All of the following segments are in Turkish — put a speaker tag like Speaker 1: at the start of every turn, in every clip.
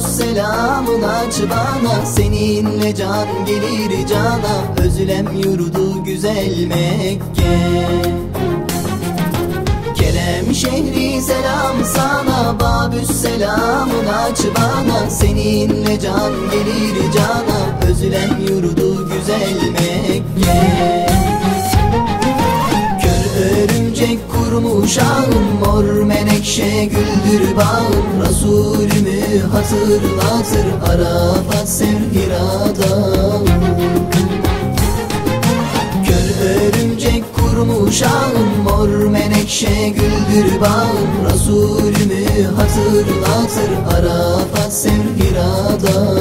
Speaker 1: selamın aç bana. Seninle can gelir cana. Özlem yurdu güzel Mekke. Kerem şehri selam sana. Babüs selamın aç bana. Seninle can gelir cana. Özlem yurdu güzel kurmuş ağın Mor menekşe güldür bağın Resulümü hatırlatır Arafat sevhirada Kör örümcek kurmuş ağın Mor menekşe güldür bağın Resulümü hatırlatır Arafat sevhirada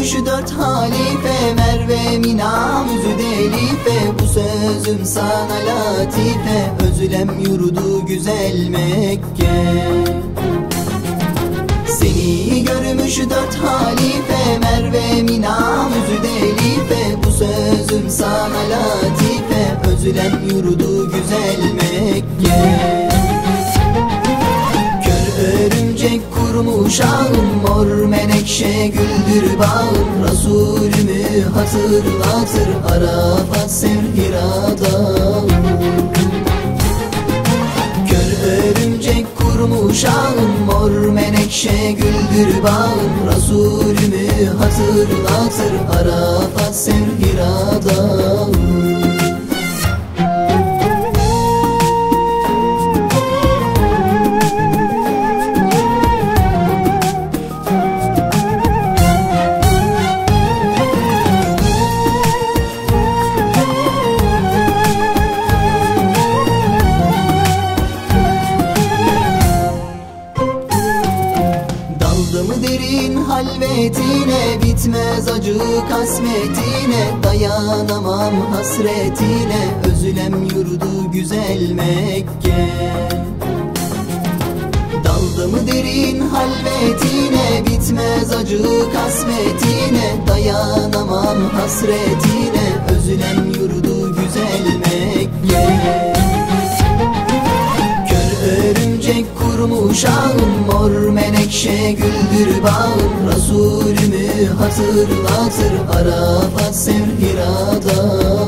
Speaker 1: Görmüş dört halife Merve Mina Müzdelife Bu sözüm sana latife Özlem yurdu güzel Mekke. Seni görmüş dört halife Merve Mina Müzdelife Bu sözüm sana latife Özlem yurdu güzel Mekke kurmuş ağın Mor menekşe güldür bağın Resulümü hatırlatır Arafat sevhirada Kör örümcek kurmuş ağın Mor menekşe güldür bağın Resulümü hatırlatır Arafat sevhirada kasmetine Dayanamam hasretine Özlem yurdu güzel Mekke. Daldı mı derin halvetine Bitmez acı kasmetine Dayanamam hasretine Özlem yurdu güzel Mekke. Kör örümcek kurmuş ağın Mor menekşe güldür bağın Resulümü hatırlatır Arafat sevhirada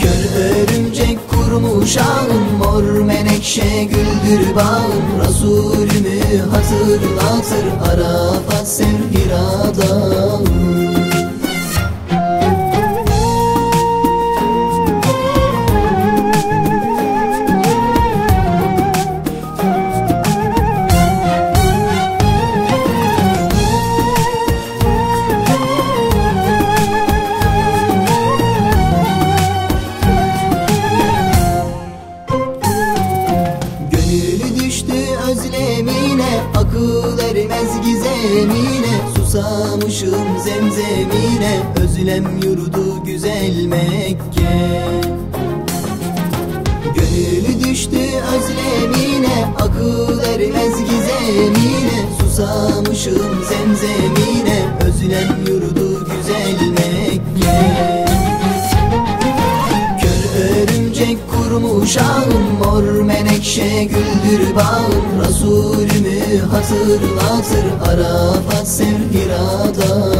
Speaker 1: Kör örümcek kurmuş ağın Mor menekşe güldür bağın. Resulümü hatırlatır Arafat sevhirada özlemine Akıl ermez gizemine Susamışım zemzemine Özlem yurdu güzel Mekke. Gönül düştü özlemine Akıl ermez gizemine Susamışım zemzemine Özlem yurdu güzel Mekke kurmuş ağın Mor menekşe güldür bağın Resulümü hatırlatır Arafat sevhirada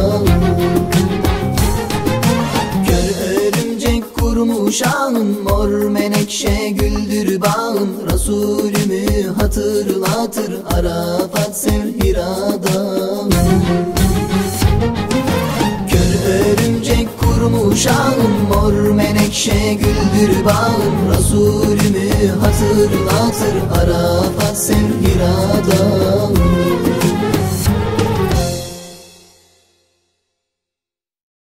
Speaker 1: Kör örümcek kurmuş ağın Mor menekşe güldür bağın Resulümü hatırlatır Arafat sevhirada menekşe güldür bağın Resulümü hatırlatır Arafat sevhirada